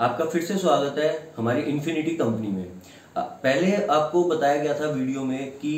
आपका फिर से स्वागत है हमारी इन्फिनिटी कंपनी में। पहले आपको बताया गया था वीडियो में कि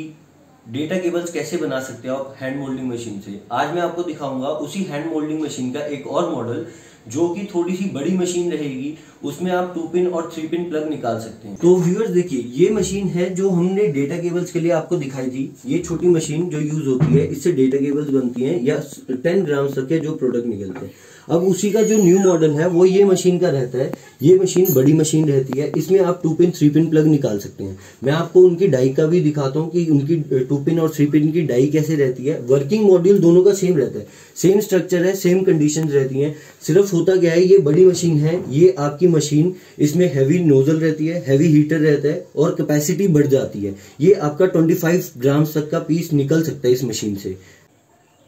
डेटा केबल्स कैसे बना सकते हो आप हैंड मोल्डिंग मशीन से। आज मैं आपको दिखाऊँगा उसी हैंड मोल्डिंग मशीन का एक और मॉडल जो कि थोड़ी सी बड़ी मशीन रहेगी, उसमें आप टू पिन और थ्री पिन प्लग निकाल सकते हैं। तो व्यूअर्स देखिए, ये मशीन है जो हमने डेटा केबल्स के लिए आपको दिखाई थी। ये छोटी मशीन जो यूज़ होती है, इससे डेटा केबल्स बनती हैं, या टेन ग्राम तक के जो प्रोडक्ट निकलते हैं। अब उसी का जो न्यू मॉडल है, वो ये मशीन का रहता है। ये मशीन बड़ी मशीन रहती है। इसमें आप two pin three pin plug निकाल सकते हैं। मैं आपको उनकी डाई का भी दिखाता हूँ कि उनकी टू पिन और थ्री पिन की डाई कैसे रहती है। वर्किंग मॉड्यूल दोनों का सेम रहता है। सेम स्ट्रक्चर है सेम कंडीशन रहती है। सिर्फ़ होता क्या है, ये बड़ी मशीन है, ये आपकी मशीन, इसमें हैवी नोजल रहती है हैवी हीटर रहता है और कैपेसिटी बढ़ जाती है। ये आपका 25 ग्राम तक का पीस निकल सकता है इस मशीन से।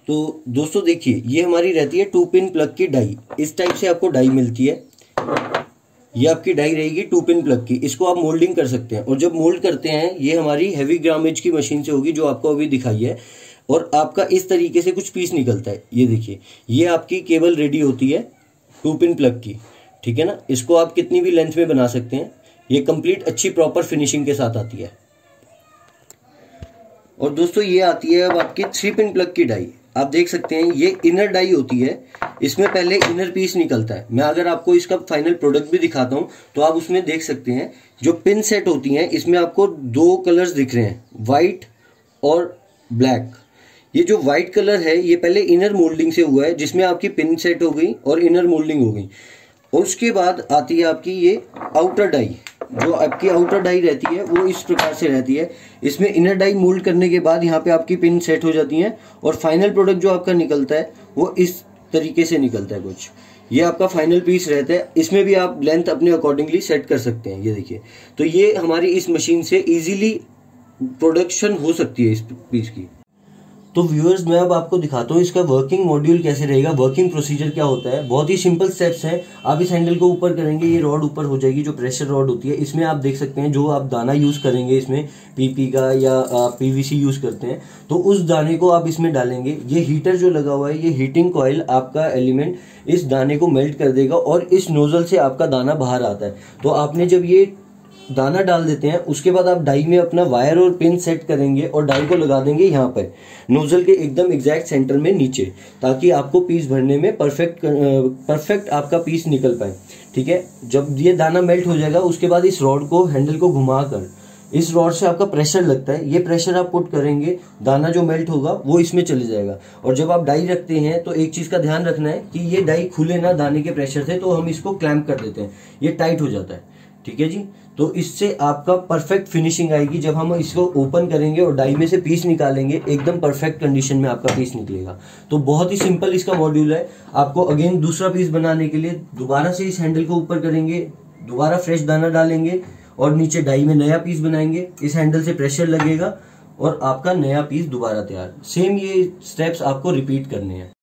तो दोस्तों देखिए, ये हमारी रहती है टू पिन प्लग की डाई। इस टाइप से आपको डाई मिलती है। ये आपकी डाई रहेगी टू पिन प्लग की। इसको आप मोल्डिंग कर सकते हैं। और जब मोल्ड करते हैं, ये हमारी हैवी ग्रामेज की मशीन से होगी, जो आपको अभी दिखाई है। और आपका इस तरीके से कुछ पीस निकलता है। ये देखिए, ये आपकी केबल रेडी होती है। टू पिन प्लग की, ठीक है ना? इसको आप कितनी भी लेंथ में बना सकते हैं। ये कंप्लीट अच्छी प्रॉपर फिनिशिंग के साथ आती है। और दोस्तों, ये आती है अब आपकी थ्री पिन प्लग की डाई आप देख सकते हैं, ये इनर डाई होती है। इसमें पहले इनर पीस निकलता है। मैं अगर आपको इसका फाइनल प्रोडक्ट भी दिखाता हूँ तो आप उसमें देख सकते हैं, जो पिन सेट होती हैं, इसमें आपको दो कलर्स दिख रहे हैं वाइट और ब्लैक ये जो व्हाइट कलर है, ये पहले इनर मोल्डिंग से हुआ है, जिसमें आपकी पिन सेट हो गई और इनर मोल्डिंग हो गई। और उसके बाद आती है आपकी ये आउटर डाई जो आपकी आउटर डाई रहती है, वो इस प्रकार से रहती है। इसमें इनर डाई मोल्ड करने के बाद यहाँ पे आपकी पिन सेट हो जाती हैं और फाइनल प्रोडक्ट जो आपका निकलता है, वो इस तरीके से निकलता है कुछ। ये आपका फाइनल पीस रहता है। इसमें भी आप लेंथ अपने अकॉर्डिंगली सेट कर सकते हैं, ये देखिए। तो ये हमारी इस मशीन से इजीली प्रोडक्शन हो सकती है इस पीस की। तो व्यूअर्स मैं अब आपको दिखाता हूँ इसका वर्किंग मॉड्यूल कैसे रहेगा वर्किंग प्रोसीजर क्या होता है। बहुत ही सिंपल स्टेप्स हैं। आप इस हैंडल को ऊपर करेंगे, ये रॉड ऊपर हो जाएगी, जो प्रेशर रॉड होती है, इसमें आप देख सकते हैं, जो आप दाना यूज़ करेंगे इसमें पीपी का या पीवीसी यूज़ करते हैं तो उस दाने को आप इसमें डालेंगे। ये हीटर जो लगा हुआ है, ये हीटिंग कॉयल आपका एलिमेंट इस दाने को मेल्ट कर देगा और इस नोजल से आपका दाना बाहर आता है। तो आपने जब ये दाना डाल देते हैं, उसके बाद आप डाई में अपना वायर और पिन सेट करेंगे और डाई को लगा देंगे यहाँ पर, नोजल के एकदम एग्जैक्ट सेंटर में नीचे, ताकि आपको पीस भरने में परफेक्ट परफेक्ट आपका पीस निकल पाए, ठीक है? जब ये दाना मेल्ट हो जाएगा, उसके बाद इस रॉड को हैंडल को घुमा कर इस रॉड से आपका प्रेशर लगता है, ये प्रेशर आप पुट करेंगे, दाना जो मेल्ट होगा, वो इसमें चले जाएगा। और जब आप डाई रखते हैं तो एक चीज़ का ध्यान रखना है कि ये डाई खुले ना दाने के प्रेशर से तो हम इसको क्लैम्प कर देते हैं, ये टाइट हो जाता है। ठीक है जी? तो इससे आपका परफेक्ट फिनिशिंग आएगी जब हम इसको ओपन करेंगे और डाई में से पीस निकालेंगे, एकदम परफेक्ट कंडीशन में आपका पीस निकलेगा। तो बहुत ही सिंपल इसका मॉड्यूल है। आपको अगेन दूसरा पीस बनाने के लिए दोबारा से इस हैंडल को ऊपर करेंगे, दोबारा फ्रेश दाना डालेंगे और नीचे डाई में नया पीस बनाएँगे। इस हैंडल से प्रेशर लगेगा और आपका नया पीस दोबारा तैयार। सेम ये स्टेप्स आपको रिपीट करने हैं।